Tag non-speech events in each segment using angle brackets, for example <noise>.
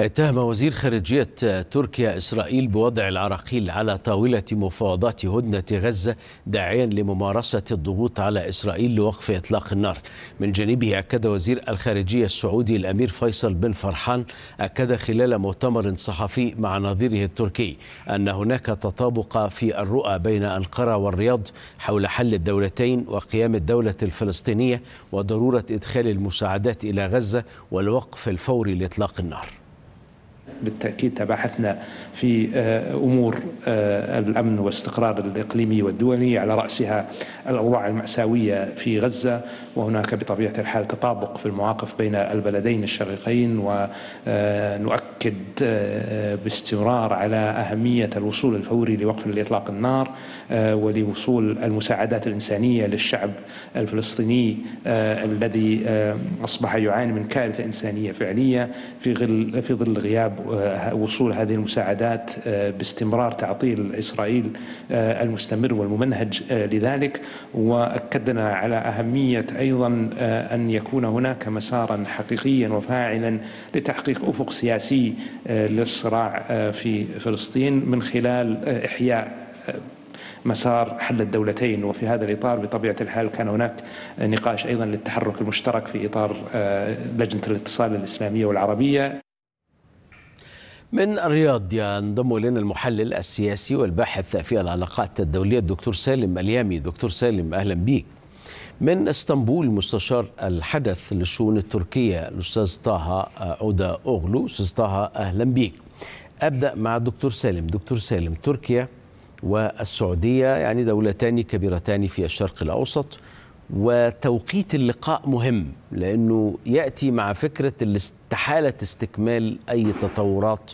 اتهم وزير خارجية تركيا إسرائيل بوضع العراقيل على طاولة مفاوضات هدنة غزة داعيا لممارسة الضغوط على إسرائيل لوقف إطلاق النار. من جانبه أكد وزير الخارجية السعودي الأمير فيصل بن فرحان أكد خلال مؤتمر صحفي مع نظيره التركي أن هناك تطابق في الرؤى بين أنقرة والرياض حول حل الدولتين وقيام الدولة الفلسطينية وضرورة إدخال المساعدات إلى غزة والوقف الفوري لإطلاق النار. بالتأكيد تباحثنا في أمور الأمن والاستقرار الإقليمي والدولي على رأسها الأوضاع المأساوية في غزة وهناك بطبيعة الحال تطابق في المواقف بين البلدين الشقيقين ونؤكد باستمرار على أهمية الوصول الفوري لوقف لإطلاق النار ولوصول المساعدات الإنسانية للشعب الفلسطيني الذي أصبح يعاني من كارثة إنسانية فعلية في ظل في ظل غياب وصول هذه المساعدات باستمرار تعطيل إسرائيل المستمر والممنهج لذلك. وأكدنا على أهمية أيضا أن يكون هناك مسارا حقيقيا وفاعلا لتحقيق أفق سياسي للصراع في فلسطين من خلال إحياء مسار حل الدولتين. وفي هذا الإطار بطبيعة الحال كان هناك نقاش أيضا للتحرك المشترك في إطار لجنة الاتصال الإسلامية والعربية. من الرياض ينضم إلينا المحلل السياسي والباحث في العلاقات الدولية الدكتور سالم اليامي. دكتور سالم أهلا بيك. من إسطنبول مستشار الحدث للشؤون التركية الأستاذ طه عوده اوغلو أستاذ طه أهلا بيك. أبدأ مع الدكتور سالم. دكتور سالم تركيا والسعودية يعني دولتان كبيرتان في الشرق الأوسط. وتوقيت اللقاء مهم لأنه يأتي مع فكرة استحاله استكمال أي تطورات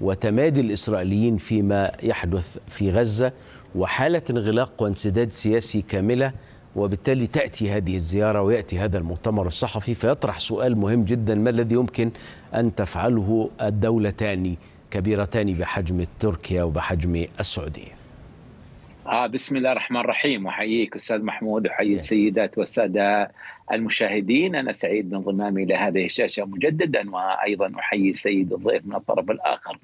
وتمادي الإسرائيليين فيما يحدث في غزة وحالة انغلاق وانسداد سياسي كاملة وبالتالي تأتي هذه الزيارة ويأتي هذا المؤتمر الصحفي فيطرح سؤال مهم جدا ما الذي يمكن أن تفعله الدولتان كبيرتان بحجم تركيا وبحجم السعودية؟ آه بسم الله الرحمن الرحيم. أحييك أستاذ محمود أحيي السيدات والسادة المشاهدين. أنا سعيد بانضمامي إلى هذه الشاشة مجددا وأيضا أحيي السيد الضيف من الطرف الآخر.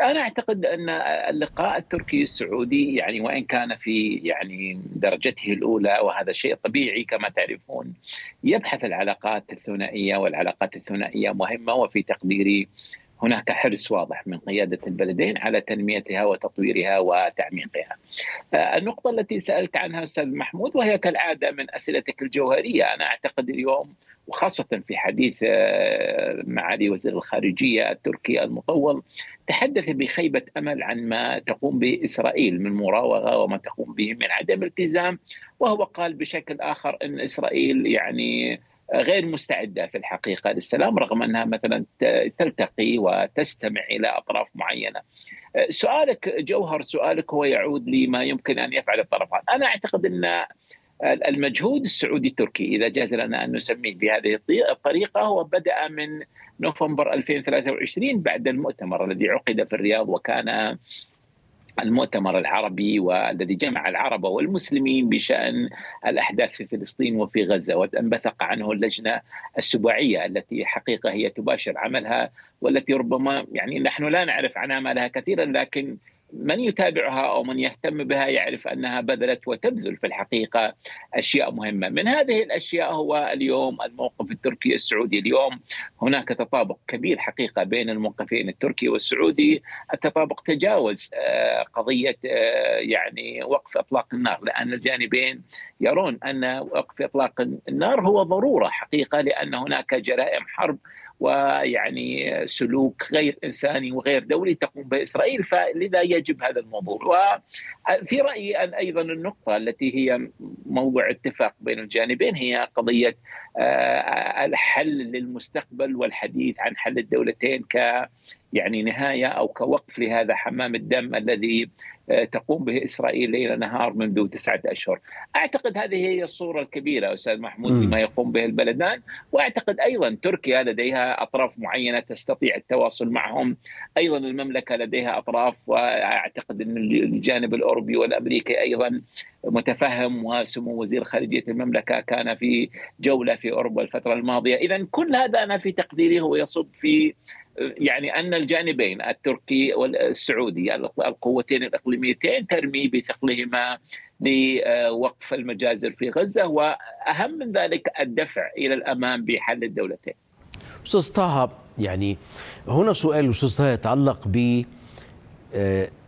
أنا أعتقد أن اللقاء التركي السعودي يعني وإن كان في يعني درجته الأولى وهذا شيء طبيعي كما تعرفون يبحث العلاقات الثنائية والعلاقات الثنائية مهمة وفي تقديري هناك حرص واضح من قيادة البلدين على تنميتها وتطويرها وتعميقها. النقطة التي سألت عنها أستاذ محمود وهي كالعادة من أسئلتك الجوهرية أنا أعتقد اليوم وخاصة في حديث معالي وزير الخارجية التركي المطول تحدث بخيبة أمل عن ما تقوم به إسرائيل من مراوغة وما تقوم به من عدم التزام وهو قال بشكل آخر أن إسرائيل يعني غير مستعدة في الحقيقة للسلام رغم أنها مثلا تلتقي وتستمع إلى أطراف معينة. سؤالك جوهر سؤالك هو يعود لما يمكن أن يفعل الطرفان، أنا أعتقد أن المجهود السعودي التركي إذا جاز لنا أن نسميه بهذه الطريقة هو بدأ من نوفمبر 2023 بعد المؤتمر الذي عقد في الرياض وكان المؤتمر العربي والذي جمع العرب والمسلمين بشأن الأحداث في فلسطين وفي غزة وأنبثق عنه اللجنة السباعيه التي حقيقة هي تباشر عملها والتي ربما يعني نحن لا نعرف عن عملها كثيرا لكن من يتابعها أو من يهتم بها يعرف أنها بذلت وتبذل في الحقيقة أشياء مهمة، من هذه الأشياء هو اليوم الموقف التركي السعودي، اليوم هناك تطابق كبير حقيقة بين الموقفين التركي والسعودي، التطابق تجاوز قضية يعني وقف إطلاق النار، لأن الجانبين يرون أن وقف إطلاق النار هو ضرورة حقيقة لأن هناك جرائم حرب ويعني سلوك غير إنساني وغير دولي تقوم به اسرائيل فلذا يجب هذا الموضوع. وفي رأيي أن أيضا النقطة التي هي موضوع اتفاق بين الجانبين هي قضية الحل للمستقبل والحديث عن حل الدولتين ك يعني نهاية أو كوقف لهذا حمام الدم الذي تقوم به إسرائيل ليل نهار منذ تسعة أشهر. أعتقد هذه هي الصورة الكبيرة أستاذ محمود بما يقوم به البلدان. وأعتقد أيضا تركيا لديها أطراف معينة تستطيع التواصل معهم، أيضا المملكة لديها أطراف وأعتقد إن الجانب الأوروبي والأمريكي أيضا متفهم وسمو وزير خارجية المملكة كان في جولة في أوروبا الفترة الماضية، اذا كل هذا أنا في تقديري هو يصب في يعني أن الجانبين التركي والسعودي القوتين الإقليميتين ترمي بثقلهما لوقف المجازر في غزة وأهم من ذلك الدفع إلى الأمام بحل الدولتين. أستاذ طه يعني هنا سؤال أستاذ طه يتعلق ب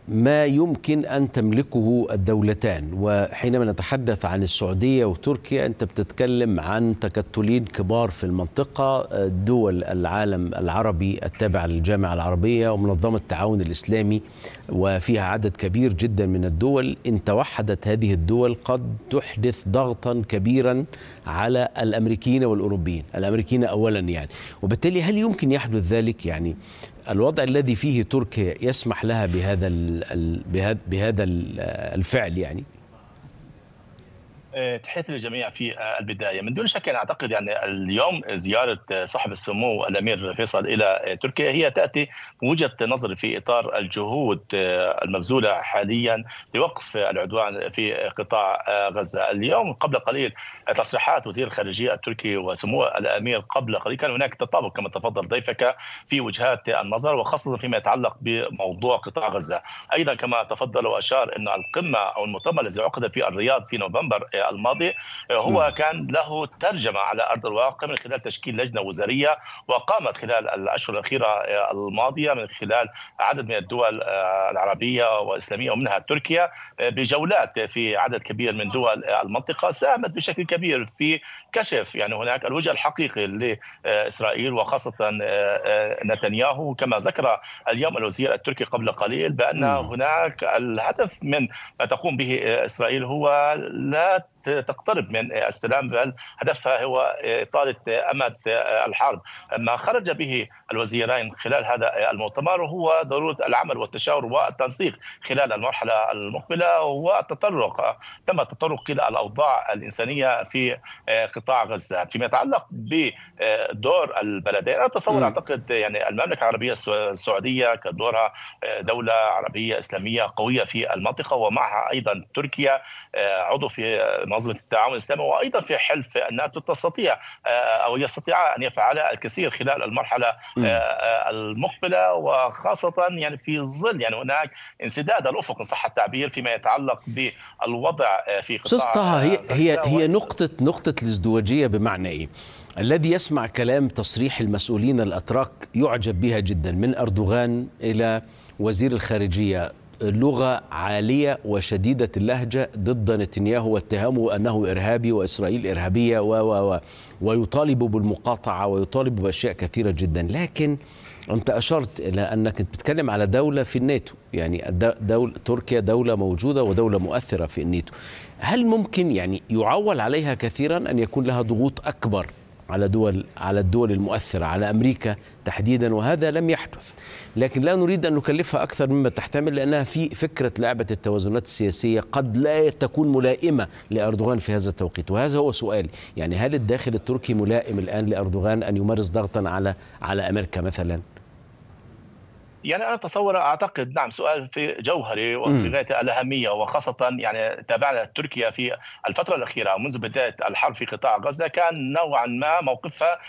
ما يمكن أن تملكه الدولتان. وحينما نتحدث عن السعودية وتركيا أنت بتتكلم عن تكتلين كبار في المنطقة دول العالم العربي التابعه للجامعة العربية ومنظمة التعاون الإسلامي وفيها عدد كبير جدا من الدول. إن توحدت هذه الدول قد تحدث ضغطا كبيرا على الأمريكيين والأوروبيين. الأمريكيين اولا يعني. وبالتالي هل يمكن يحدث ذلك؟ يعني الوضع الذي فيه تركيا يسمح لها بهذا بهذا الفعل يعني. تحياتي للجميع في البداية. من دون شك أنا أعتقد يعني اليوم زيارة صاحب السمو الأمير فيصل إلى تركيا هي تأتي بوجهة نظر في إطار الجهود المبذولة حاليا لوقف العدوان في قطاع غزة. اليوم قبل قليل تصريحات وزير الخارجية التركي وسمو الأمير قبل قليل كان هناك تطابق كما تفضل ضيفك في وجهات النظر وخاصة فيما يتعلق بموضوع قطاع غزة. أيضا كما تفضل وأشار إن القمة أو المؤتمر الذي عقد في الرياض في نوفمبر الماضي هو كان له ترجمة على أرض الواقع من خلال تشكيل لجنة وزارية وقامت خلال الأشهر الأخيرة الماضية من خلال عدد من الدول العربية والإسلامية ومنها تركيا بجولات في عدد كبير من دول المنطقة ساهمت بشكل كبير في كشف يعني هناك الوجه الحقيقي لإسرائيل وخاصة نتنياهو. كما ذكر اليوم الوزير التركي قبل قليل بأن هناك الهدف من ما تقوم به إسرائيل هو لا تقترب من السلام بل هدفها هو إطالة أمد الحرب. ما خرج به الوزيرين خلال هذا المؤتمر هو ضرورة العمل والتشاور والتنسيق خلال المرحلة المقبلة والتطرق تم التطرق إلى الأوضاع الإنسانية في قطاع غزة. فيما يتعلق بدور البلدين أنا أتصور أعتقد يعني المملكة العربية السعودية كدورها دولة عربية إسلامية قوية في المنطقة ومعها أيضا تركيا عضو في منظمه التعاون الإسلامي وأيضا في حلف الناتو تستطيع أو يستطيع أن يفعل الكثير خلال المرحلة المقبلة وخاصة يعني في ظل يعني هناك انسداد الأفق إن صح التعبير فيما يتعلق بالوضع في قطاع طه هي هي هي نقطة نقطة الازدواجية بمعنى إيه؟ الذي يسمع كلام تصريح المسؤولين الأتراك يعجب بها جدا من أردوغان إلى وزير الخارجية لغة عالية وشديدة اللهجة ضد نتنياهو واتهامه أنه إرهابي وإسرائيل إرهابية و و و ويطالب بالمقاطعة ويطالب بأشياء كثيرة جدا. لكن أنت أشرت إلى أنك بتتكلم على دولة في الناتو يعني دولة تركيا دولة موجودة ودولة مؤثرة في الناتو. هل ممكن يعني يعول عليها كثيرا أن يكون لها ضغوط أكبر على دول على الدول المؤثرة على أمريكا تحديدا وهذا لم يحدث. لكن لا نريد أن نكلفها أكثر مما تحتمل لأنها في فكرة لعبة التوازنات السياسية قد لا تكون ملائمة لأردوغان في هذا التوقيت. وهذا هو سؤالي يعني هل الداخل التركي ملائم الآن لأردوغان أن يمارس ضغطا على على أمريكا مثلا؟ يعني أنا أتصور أعتقد نعم سؤال في جوهري وفي غاية الأهمية وخاصة يعني تابعنا تركيا في الفترة الأخيرة منذ بداية الحرب في قطاع غزة كان نوعا ما موقفها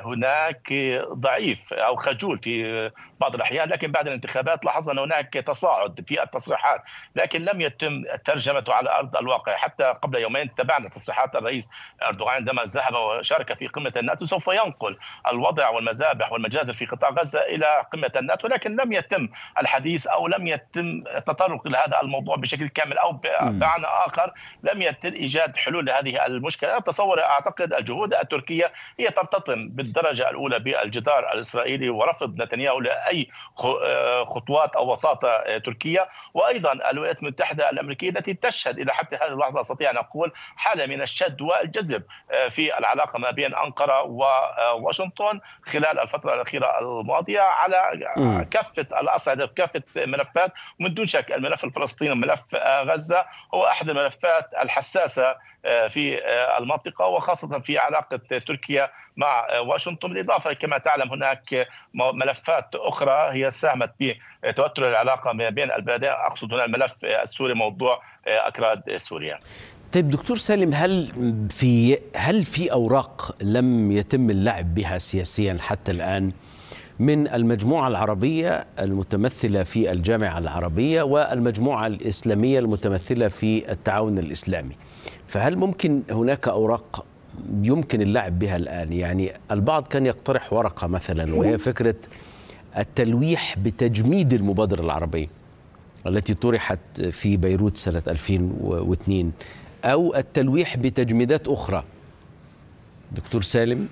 هناك ضعيف أو خجول في بعض الأحيان لكن بعد الانتخابات لاحظنا هناك تصاعد في التصريحات لكن لم يتم ترجمته على أرض الواقع. حتى قبل يومين تابعنا تصريحات الرئيس أردوغان عندما ذهب وشارك في قمة الناتو سوف ينقل الوضع والمذابح والمجازر في قطاع غزة إلى قمة الناتو لكن لم يتم الحديث أو لم يتم التطرق إلى هذا الموضوع بشكل كامل أو بمعنى آخر لم يتم إيجاد حلول لهذه المشكلة. أتصور أعتقد الجهود التركية هي ترتطم بالدرجة الأولى بالجدار الإسرائيلي ورفض نتنياهو لأي خطوات أو وساطة تركية. وأيضا الولايات المتحدة الأمريكية التي تشهد إلى حتى هذه اللحظة أستطيع أن أقول حالة من الشد والجذب في العلاقة ما بين أنقرة وواشنطن خلال الفترة الأخيرة الماضية على كافه الاصعده وكافه الملفات ومن دون شك الملف الفلسطيني وملف غزة هو أحد الملفات الحساسة في المنطقة وخاصة في علاقة تركيا مع واشنطن. بالإضافة كما تعلم هناك ملفات أخرى هي ساهمت بتوتر العلاقة ما بين البلدين. أقصد هنا الملف السوري موضوع أكراد سوريا. طيب دكتور سالم هل في هل في أوراق لم يتم اللعب بها سياسيا حتى الآن؟ من المجموعة العربية المتمثلة في الجامعة العربية والمجموعة الإسلامية المتمثلة في التعاون الإسلامي. فهل ممكن هناك أوراق يمكن اللعب بها الآن؟ يعني البعض كان يقترح ورقة مثلا وهي فكرة التلويح بتجميد المبادرة العربية التي طرحت في بيروت سنة 2002 أو التلويح بتجميدات أخرى. دكتور سالم؟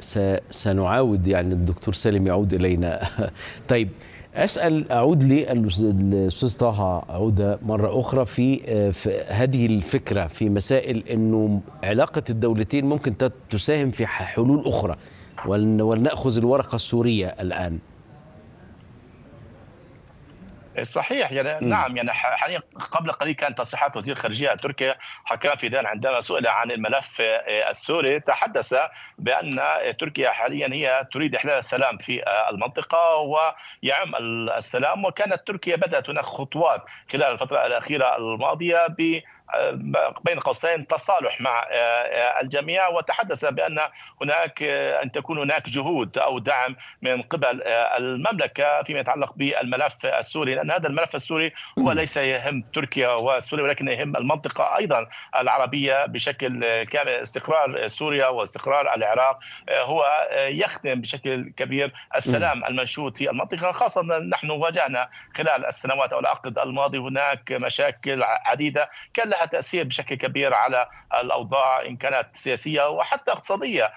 س سنعاود يعني الدكتور سالم يعود إلينا. <laughs> طيب أسأل أعود للأستاذ طه عوده مرة أخرى في, في هذه الفكرة في مسائل إنه علاقة الدولتين ممكن تساهم في حلول أخرى. ولنأخذ الورقة السورية الآن. صحيح. يعني م. نعم يعني حاليا قبل قليل كانت تصريحات وزير الخارجيه تركيا حكام فيدان عندما سئل عن الملف السوري تحدث بأن تركيا حاليا هي تريد احلال السلام في المنطقة ويعم السلام. وكانت تركيا بدأت هناك خطوات خلال الفترة الأخيرة الماضية ب بين قوسين تصالح مع الجميع. وتحدث بأن هناك أن تكون هناك جهود أو دعم من قبل المملكة فيما يتعلق بالملف السوري لأن هذا الملف السوري هو ليس يهم تركيا وسوريا ولكن يهم المنطقة أيضا العربية بشكل كامل. استقرار سوريا واستقرار العراق هو يخدم بشكل كبير السلام المنشود في المنطقة. خاصة نحن واجهنا خلال السنوات أو العقد الماضي هناك مشاكل عديدة كان لها تأثير بشكل كبير على الأوضاع إن كانت سياسية وحتى اقتصادية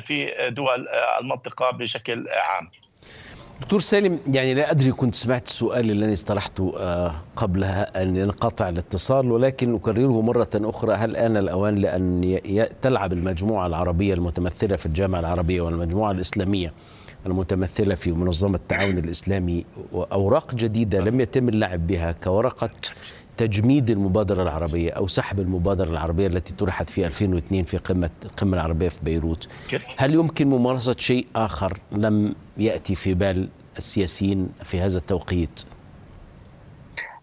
في دول المنطقة بشكل عام. دكتور سالم يعني لا أدري كنت سمعت السؤال اللي أنا اصطلحته قبل أن ينقطع الاتصال ولكن أكرره مرة أخرى. هل آن الأوان لأن تلعب المجموعة العربية المتمثلة في الجامعة العربية والمجموعة الإسلامية المتمثلة في منظمة التعاون الإسلامي أوراق جديدة لم يتم اللعب بها كورقة تجميد المبادرة العربية أو سحب المبادرة العربية التي طرحت في 2002 في قمة القمة العربية في بيروت. هل يمكن ممارسة شيء آخر لم يأتي في بال السياسيين في هذا التوقيت؟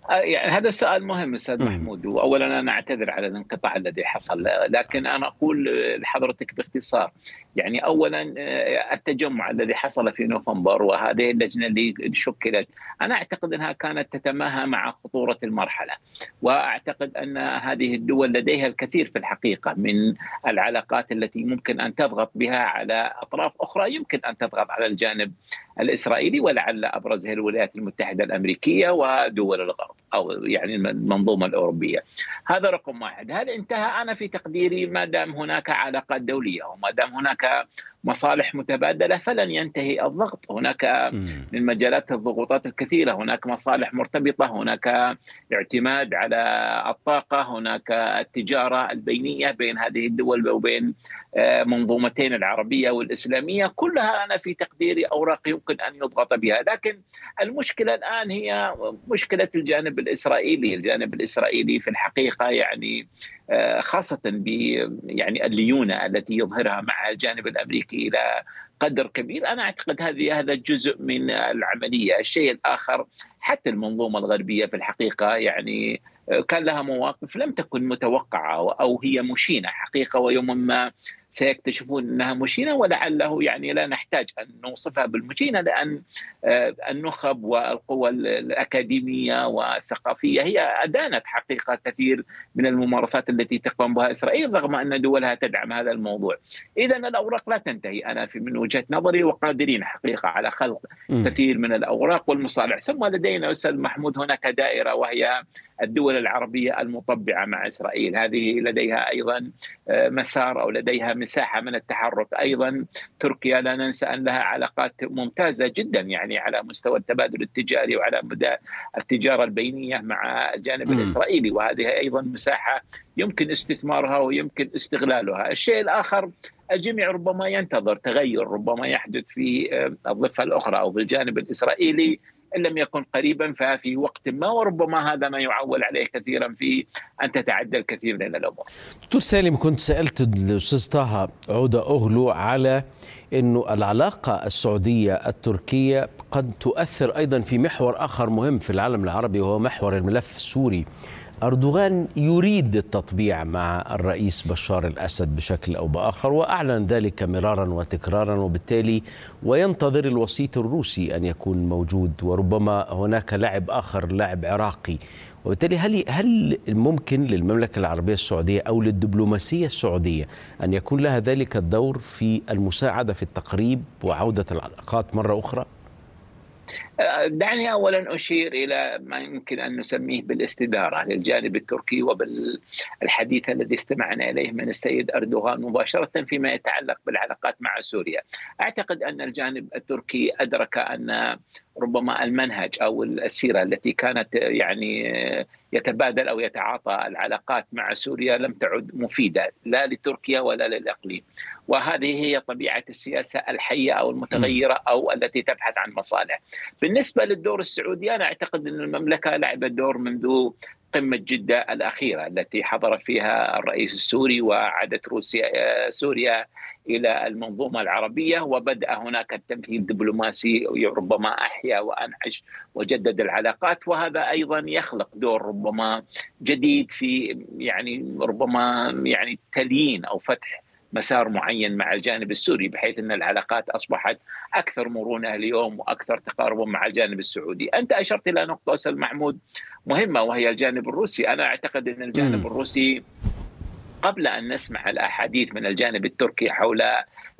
يعني هذا سؤال مهم أستاذ محمود. واولا أنا أعتذر على الانقطاع الذي حصل لكن أنا أقول لحضرتك باختصار. يعني اولا التجمع الذي حصل في نوفمبر وهذه اللجنة اللي شكلت أنا أعتقد أنها كانت تتماهى مع خطورة المرحلة. وأعتقد أن هذه الدول لديها الكثير في الحقيقة من العلاقات التي ممكن أن تضغط بها على أطراف أخرى. يمكن أن تضغط على الجانب الإسرائيلي ولعل أبرزها الولايات المتحدة الأمريكية ودول الغرب أو يعني المنظومة الأوروبية. هذا رقم واحد، هل انتهى؟ أنا في تقديري ما دام هناك علاقات دولية وما دام هناك Yeah. مصالح متبادلة فلن ينتهي الضغط، هناك من مجالات الضغوطات الكثيرة، هناك مصالح مرتبطة، هناك اعتماد على الطاقة، هناك التجارة البينية بين هذه الدول وبين منظومتين العربية والإسلامية، كلها أنا في تقديري أوراق يمكن أن يضغط بها، لكن المشكلة الآن هي مشكلة الجانب الإسرائيلي، الجانب الإسرائيلي في الحقيقة يعني خاصة ب يعني الليونة التي يظهرها مع الجانب إلى قدر كبير. أنا أعتقد هذه هذا جزء من العملية، الشيء الآخر حتى المنظومة الغربية في الحقيقة يعني كان لها مواقف لم تكن متوقعة أو هي مشينة حقيقة ويوم ما سيكتشفون إنها مشينة ولعله يعني لا نحتاج أن نوصفها بالمشينة لأن النخب والقوى الأكاديمية والثقافية هي أدانت حقيقة كثير من الممارسات التي تقوم بها إسرائيل رغم أن دولها تدعم هذا الموضوع. اذا الأوراق لا تنتهي أنا في من وجهة نظري وقادرين حقيقة على خلق كثير من الأوراق والمصالح ثم لدينا أستاذ محمود هناك دائرة وهي الدول العربية المطبعة مع إسرائيل، هذه لديها أيضا مسار أو لديها مساحة من التحرك. أيضا تركيا لا ننسى أن لها علاقات ممتازة جدا يعني على مستوى التبادل التجاري وعلى مدى التجارة البينية مع الجانب م. الإسرائيلي. وهذه أيضا مساحة يمكن استثمارها ويمكن استغلالها. الشيء الآخر الجميع ربما ينتظر تغير ربما يحدث في الضفة الأخرى أو بالجانب الإسرائيلي. إن لم يكن قريبا ففي وقت ما وربما هذا ما يعول عليه كثيرا في أن تتعدى الكثير من الأمور. دكتور سالم كنت سألت الأستاذ طه عودة أغلو على انه العلاقة السعودية التركية قد تؤثر أيضا في محور آخر مهم في العالم العربي وهو محور الملف السوري. أردوغان يريد التطبيع مع الرئيس بشار الأسد بشكل أو بآخر وأعلن ذلك مرارا وتكرارا وبالتالي وينتظر الوسيط الروسي أن يكون موجود وربما هناك لاعب آخر لاعب عراقي وبالتالي هل هل ممكن للمملكة العربية السعودية أو للدبلوماسية السعودية أن يكون لها ذلك الدور في المساعدة في التقريب وعودة العلاقات مرة أخرى؟ دعني اولا أشير إلى ما يمكن أن نسميه بالاستدارة للجانب التركي وبالحديث الذي استمعنا إليه من السيد أردوغان مباشرة فيما يتعلق بالعلاقات مع سوريا. أعتقد أن الجانب التركي أدرك أن ربما المنهج أو السيره التي كانت يعني يتبادل أو يتعاطى العلاقات مع سوريا لم تعد مفيدة لا لتركيا ولا للإقليم وهذه هي طبيعة السياسة الحية أو المتغيرة أو التي تبحث عن مصالح. بالنسبة للدور السعودي أنا أعتقد أن المملكة لعبت دور منذ قمة جدة الأخيرة التي حضر فيها الرئيس السوري وعادت روسيا سوريا إلى المنظومة العربية وبدأ هناك التمثيل الدبلوماسي ربما أحيا وأنعش وجدد العلاقات وهذا أيضا يخلق دور ربما جديد في يعني ربما يعني تليين أو فتح مسار معين مع الجانب السوري بحيث إن العلاقات أصبحت أكثر مرونة اليوم وأكثر تقاربا مع الجانب السعودي، أنت أشرت إلى نقطة أستاذ محمود مهمة وهي الجانب الروسي، أنا أعتقد إن الجانب. الروسي قبل أن نسمع الأحاديث من الجانب التركي حول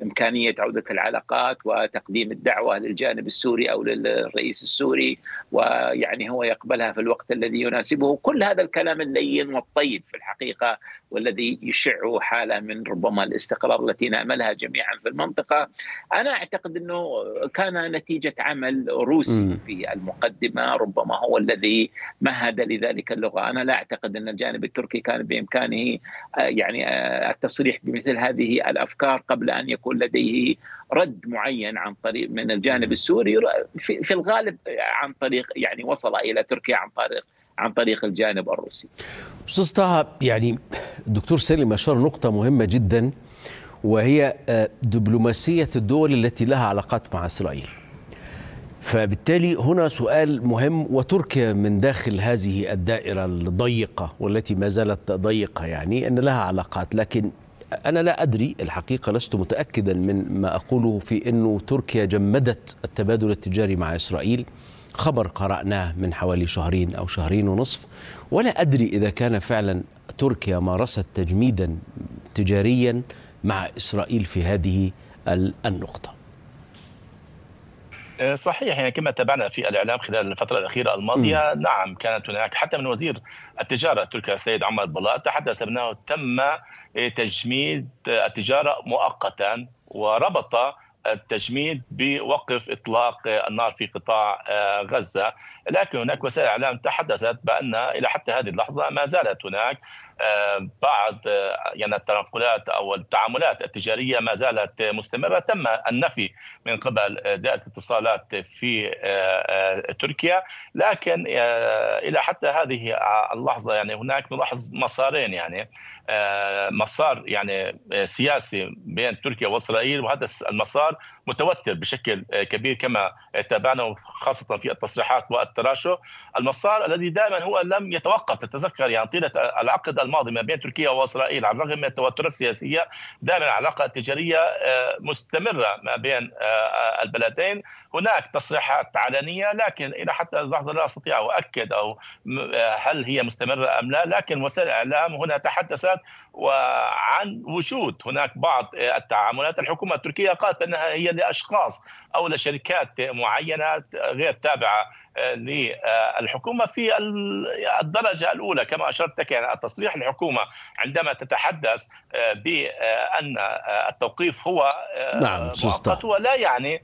إمكانية عودة العلاقات وتقديم الدعوة للجانب السوري أو للرئيس السوري ويعني هو يقبلها في الوقت الذي يناسبه، كل هذا الكلام اللين والطيب في الحقيقة والذي يشع حالة من ربما الاستقرار التي نأملها جميعا في المنطقة، أنا أعتقد إنه كان نتيجة عمل روسي. في المقدمة ربما هو الذي مهد لذلك اللغة، أنا لا أعتقد إن الجانب التركي كان بإمكانه يعني التصريح بمثل هذه الأفكار قبل أن يكون لديه رد معين عن طريق من الجانب السوري في, الغالب عن طريق يعني وصل إلى تركيا عن طريق عن طريق الجانب الروسي. أستاذ طه يعني الدكتور سالم اشار نقطة مهمة جدا وهي دبلوماسية الدول التي لها علاقات مع إسرائيل. فبالتالي هنا سؤال مهم وتركيا من داخل هذه الدائرة الضيقة والتي ما زالت ضيقة يعني أن لها علاقات لكن أنا لا أدري الحقيقة لست متأكدا من ما أقوله في انه تركيا جمدت التبادل التجاري مع إسرائيل. خبر قرأناه من حوالي شهرين أو شهرين ونصف ولا أدري إذا كان فعلا تركيا مارست تجميدا تجاريا مع إسرائيل في هذه النقطة. صحيح يعني كما تابعنا في الإعلام خلال الفترة الأخيرة الماضية م. نعم كانت هناك حتى من وزير التجارة التركي السيد عمر بلاط تحدث انه تم تجميد التجارة مؤقتا وربط التجميد بوقف إطلاق النار في قطاع غزة، لكن هناك وسائل إعلام تحدثت بأن إلى حتى هذه اللحظة ما زالت هناك بعض يعني التنقلات أو التعاملات التجارية ما زالت مستمرة، تم النفي من قبل دائرة الاتصالات في تركيا، لكن إلى حتى هذه اللحظة يعني هناك نلاحظ مسارين يعني مسار يعني سياسي بين تركيا وإسرائيل. وهذا المسار متوتر بشكل كبير كما تابعنا خاصة في التصريحات والتراشح. المسار الذي دائما هو لم يتوقف تتذكر يعني طيلة العقد الماضي ما بين تركيا وإسرائيل على الرغم من التوترات السياسية دائما العلاقة التجارية مستمرة ما بين البلدين. هناك تصريحات علنية لكن إلى حتى اللحظة لا أستطيع أؤكد أو هل هي مستمرة أم لا لكن وسائل الإعلام هنا تحدثت وعن وجود هناك بعض التعاملات. الحكومة التركية قالت بأنها هي لأشخاص أو لشركات معينه غير تابعة للحكومة في الدرجة الأولى كما أشرت يعني التصريح الحكومة عندما تتحدث بأن التوقيف هو نعم مؤقت ولا يعني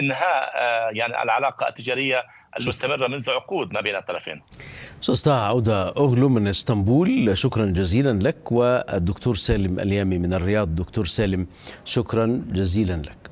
إنهاء يعني العلاقة التجارية المستمرة منذ عقود ما بين الطرفين. أستاذ عودة اغلو من إسطنبول شكرا جزيلا لك والدكتور سالم اليامي من الرياض دكتور سالم شكرا جزيلا لك.